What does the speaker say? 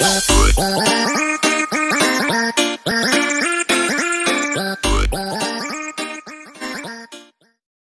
Bye.